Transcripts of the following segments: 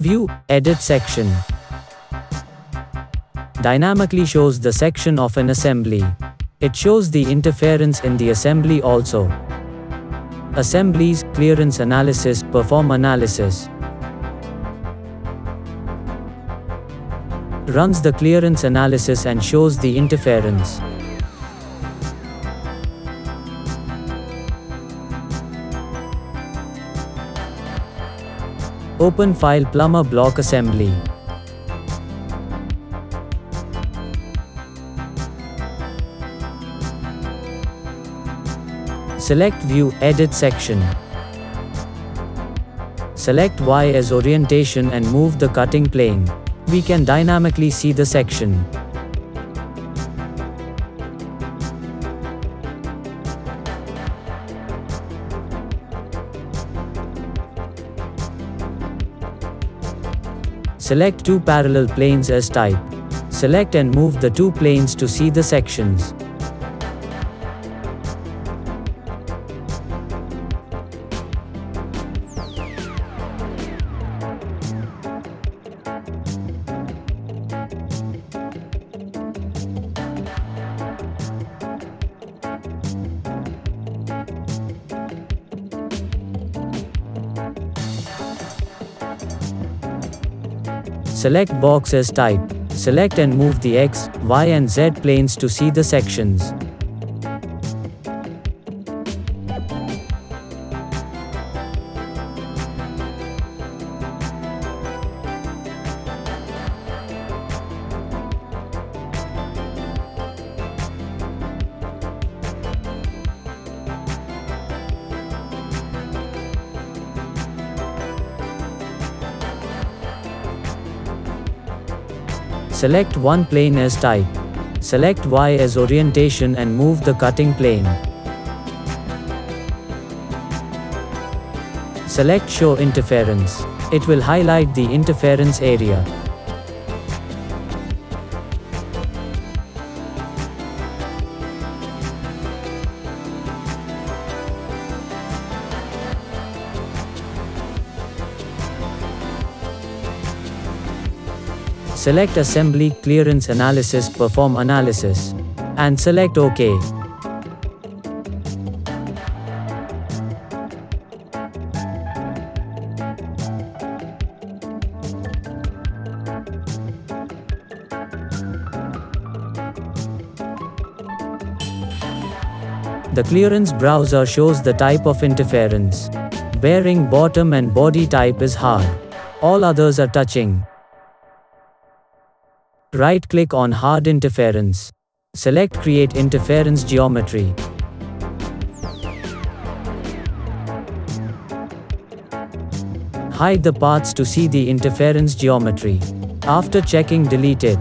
View, Edit section. Dynamically shows the section of an assembly. It shows the interference in the assembly also. Assemblies, clearance analysis, perform analysis. Runs the clearance analysis and shows the interference. Open file plummer block assembly. Select View, Edit section. Select Y as orientation and move the cutting plane. We can dynamically see the section. Select two parallel planes as type. Select and move the two planes to see the sections. Select box as type. Select and move the X, Y and Z planes to see the sections. Select one plane as type. Select Y as orientation and move the cutting plane. Select Show Interference. It will highlight the interference area. Select Assembly Clearance Analysis Perform Analysis. And select OK. The clearance browser shows the type of interference. Bearing bottom and body type is hard. All others are touching. Right-click on Hard Interference. Select Create Interference Geometry. Hide the paths to see the interference geometry. After checking delete it.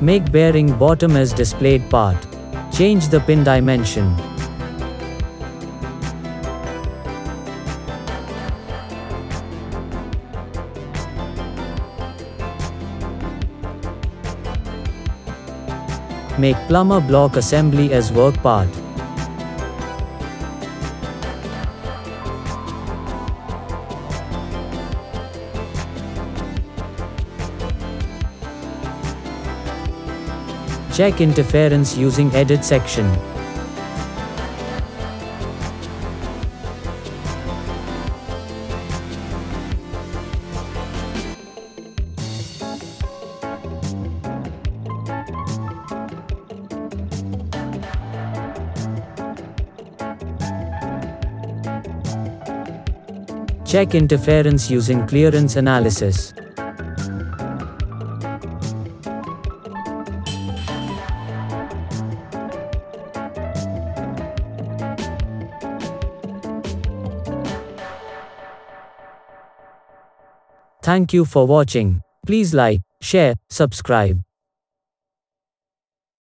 Make bearing bottom as displayed part. Change the pin dimension. Make plummer block assembly as work part. Check interference using edit section. Check interference using clearance analysis. Thank you for watching. Please like, share, subscribe.